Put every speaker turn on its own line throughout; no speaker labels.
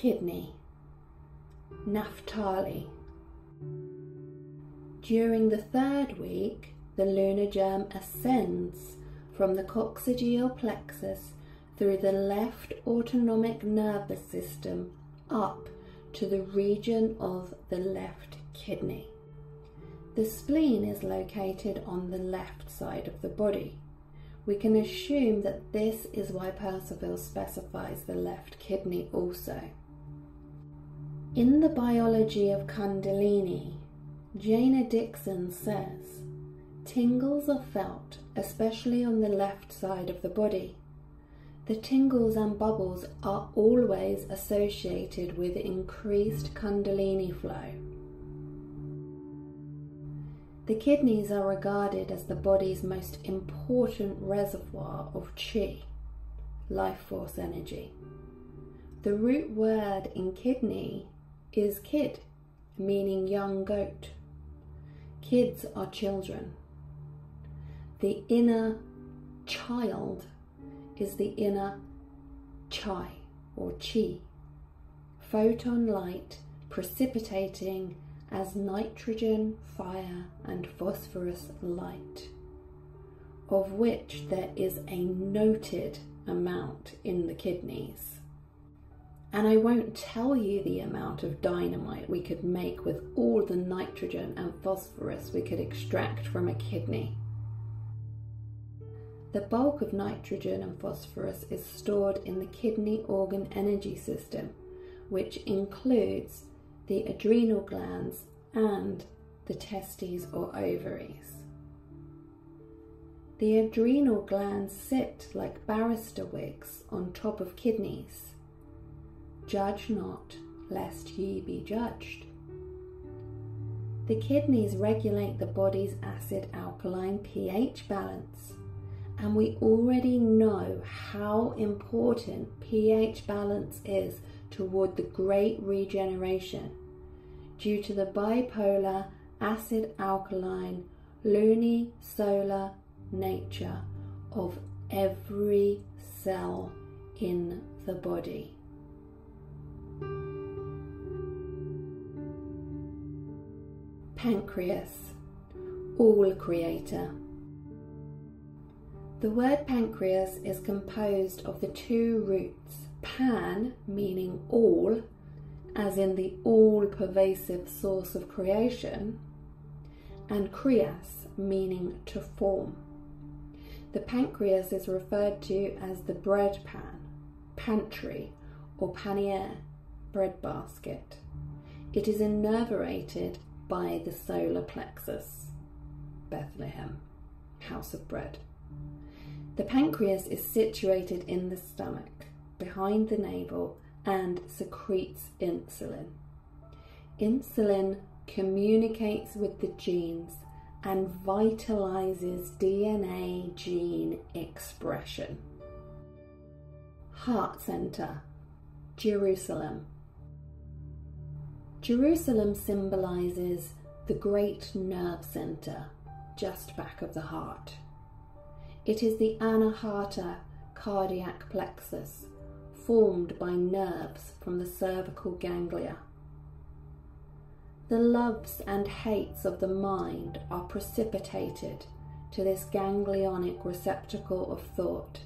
Kidney, Naphtali. During the third week, the lunar germ ascends from the coccygeal plexus through the left autonomic nervous system up to the region of the left kidney. The spleen is located on the left side of the body. We can assume that this is why Percival specifies the left kidney also. In the biology of Kundalini, Jana Dixon says, tingles are felt especially on the left side of the body. The tingles and bubbles are always associated with increased Kundalini flow. The kidneys are regarded as the body's most important reservoir of chi, life force energy. The root word in kidney is kid, meaning young goat. Kids are children. The inner child is the inner chai or chi, photon light precipitating as nitrogen, fire, and phosphorus light, of which there is a noted amount in the kidneys. And I won't tell you the amount of dynamite we could make with all the nitrogen and phosphorus we could extract from a kidney. The bulk of nitrogen and phosphorus is stored in the kidney organ energy system, which includes the adrenal glands and the testes or ovaries. The adrenal glands sit like barrister wigs on top of kidneys. Judge not, lest ye be judged. The kidneys regulate the body's acid alkaline pH balance and we already know how important pH balance is toward the great regeneration due to the bipolar acid alkaline lunisolar nature of every cell in the body. Pancreas, all creator. The word pancreas is composed of the two roots pan, meaning all, as in the all pervasive source of creation, and krias, meaning to form. The pancreas is referred to as the bread pan, pantry, or pannier, bread basket. It is innervated by the solar plexus, Bethlehem, house of bread. The pancreas is situated in the stomach, behind the navel, and secretes insulin. Insulin communicates with the genes and vitalizes DNA gene expression. Heart Center, Jerusalem. Jerusalem symbolizes the great nerve center just back of the heart. It is the anahata cardiac plexus, formed by nerves from the cervical ganglia. The loves and hates of the mind are precipitated to this ganglionic receptacle of thought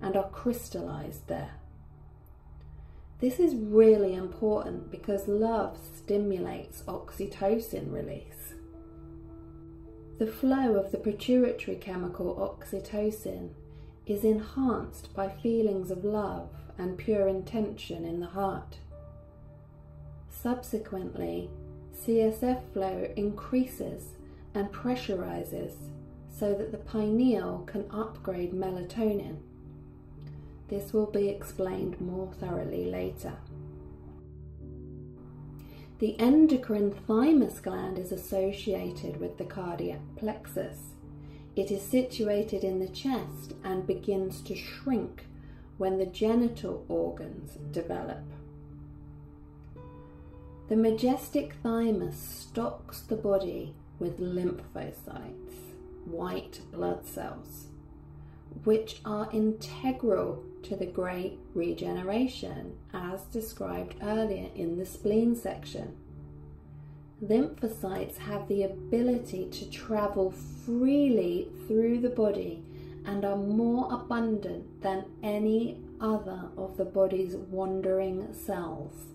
and are crystallized there. This is really important because love stimulates oxytocin release. The flow of the pituitary chemical oxytocin is enhanced by feelings of love and pure intention in the heart. Subsequently, CSF flow increases and pressurizes so that the pineal can upgrade melatonin. This will be explained more thoroughly later. The endocrine thymus gland is associated with the cardiac plexus. It is situated in the chest and begins to shrink when the genital organs develop. The majestic thymus stocks the body with lymphocytes, white blood cells, which are integral to the great regeneration as described earlier in the spleen section. Lymphocytes have the ability to travel freely through the body and are more abundant than any other of the body's wandering cells.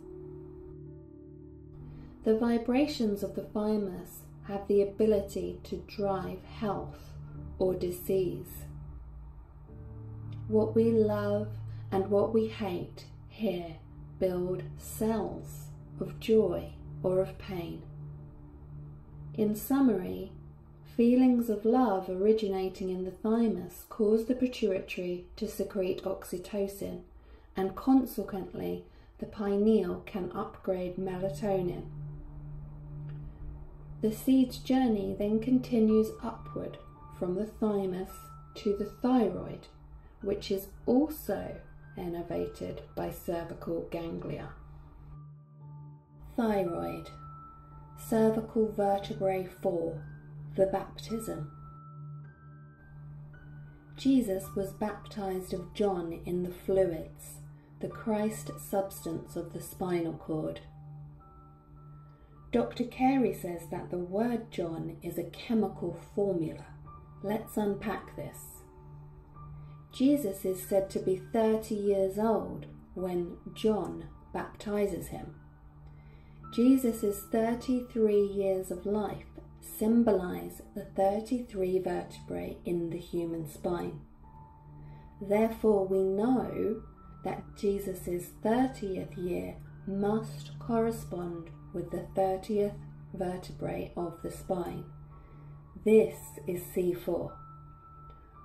The vibrations of the thymus have the ability to drive health or disease. What we love and what we hate here build cells of joy or of pain. In summary, feelings of love originating in the thymus cause the pituitary to secrete oxytocin, and consequently, the pineal can upgrade melatonin. The seed's journey then continues upward from the thymus to the thyroid, which is also innervated by cervical ganglia. Thyroid, cervical vertebrae 4, the baptism. Jesus was baptized of John in the fluids, the Christ substance of the spinal cord. Dr. Carey says that the word John is a chemical formula. Let's unpack this. Jesus is said to be 30 years old when John baptizes him. Jesus' 33 years of life symbolize the 33 vertebrae in the human spine. Therefore, we know that Jesus' 30th year must correspond with the 30th vertebrae of the spine. This is C4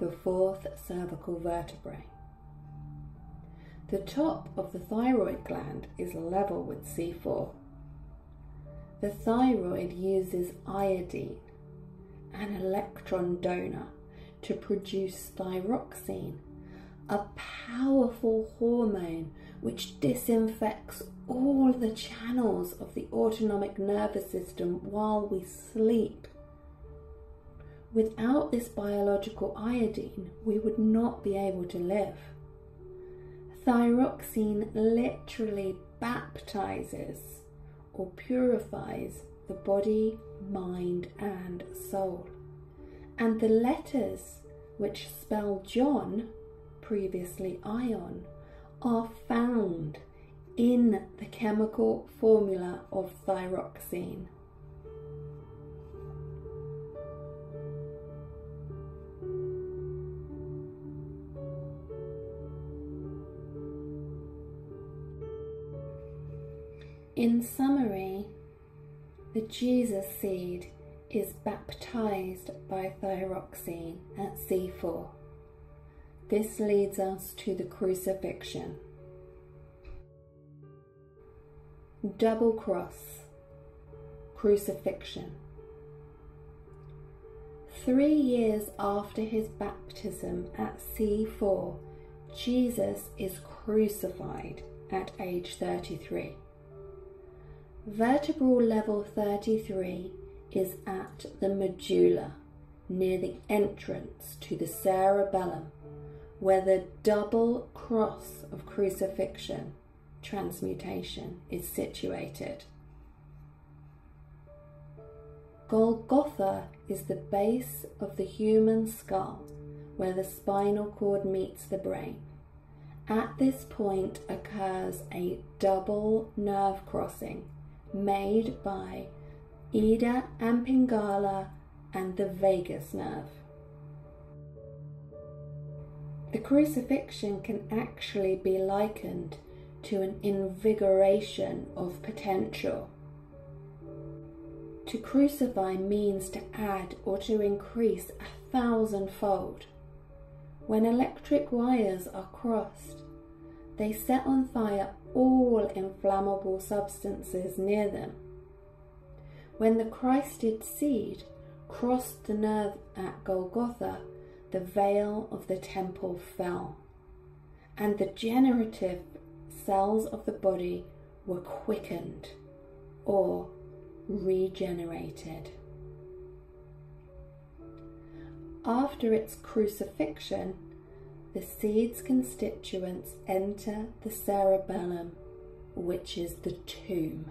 the fourth cervical vertebrae. The top of the thyroid gland is level with C4. The thyroid uses iodine, an electron donor, to produce thyroxine, a powerful hormone which disinfects all the channels of the autonomic nervous system while we sleep. Without this biological iodine, we would not be able to live. Thyroxine literally baptizes or purifies the body, mind, and soul. And the letters which spell John, previously ion, are found in the chemical formula of thyroxine. In summary, the Jesus seed is baptized by thyroxine at C4. This leads us to the crucifixion. Double cross, crucifixion. Three years after his baptism at C4, Jesus is crucified at age 33. Vertebral level 33 is at the medulla, near the entrance to the cerebellum, where the double cross of crucifixion, transmutation, is situated. Golgotha is the base of the human skull, where the spinal cord meets the brain. At this point occurs a double nerve crossing made by Ida and Pingala and the vagus nerve. The crucifixion can actually be likened to an invigoration of potential. To crucify means to add or to increase a thousandfold. When electric wires are crossed, they set on fire all inflammable substances near them. When the Christed seed crossed the nerve at Golgotha, the veil of the temple fell, and the generative cells of the body were quickened or regenerated. After its crucifixion, the seed's constituents enter the cerebellum, which is the tomb.